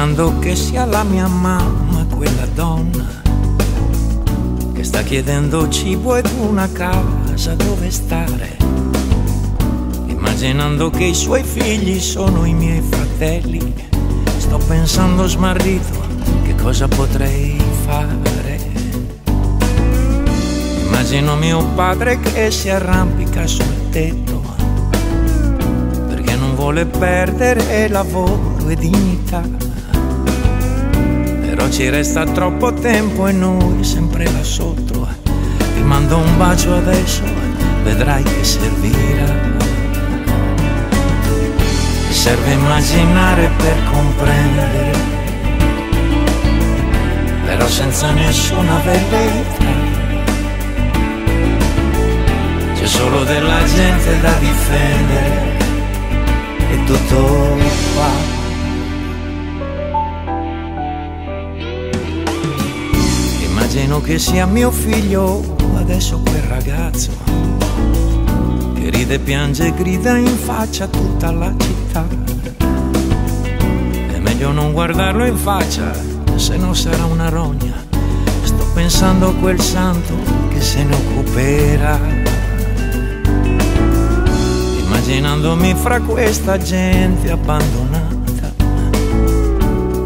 immaginando che sia la mia mamma quella donna che sta chiedendo cibo ed una casa dove stare. Immaginando che i suoi figli sono i miei fratelli, sto pensando smarrito che cosa potrei fare. Immagino mio padre che si arrampica sul tetto perché non vuole perdere lavoro e dignità. Però ci resta troppo tempo e noi sempre là sotto. Ti mando un bacio adesso, vedrai che servirà. Serve immaginare per comprendere, però senza nessuna velleità. C'è solo della gente da difendere e tutto Che sia mio figlio adesso quel ragazzo che ride, piange e grida in faccia a tutta la città. È meglio non guardarlo in faccia, se no sarà una rogna. Sto pensando a quel santo che se ne occuperà. Immaginandomi fra questa gente abbandonata,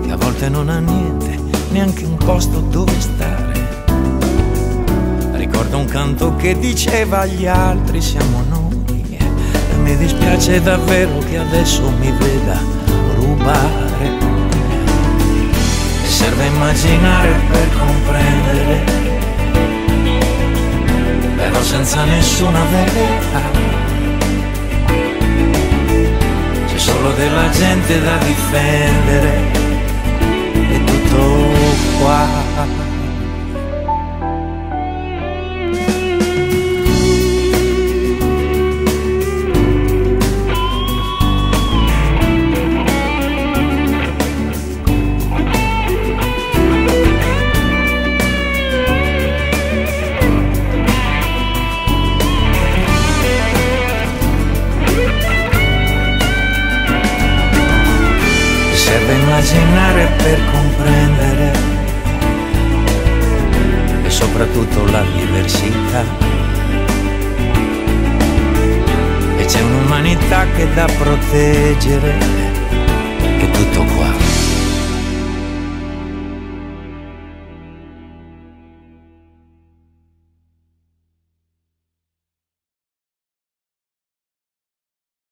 che a volte non ha niente, neanche un posto dove stare. Ricordo un canto che diceva agli altri siamo noi e mi dispiace davvero che adesso mi veda rubare. Serve immaginare per comprendere, però senza nessuna verità. C'è solo della gente da difendere immaginare per comprendere e soprattutto la diversità. E c'è un'umanità che da proteggere.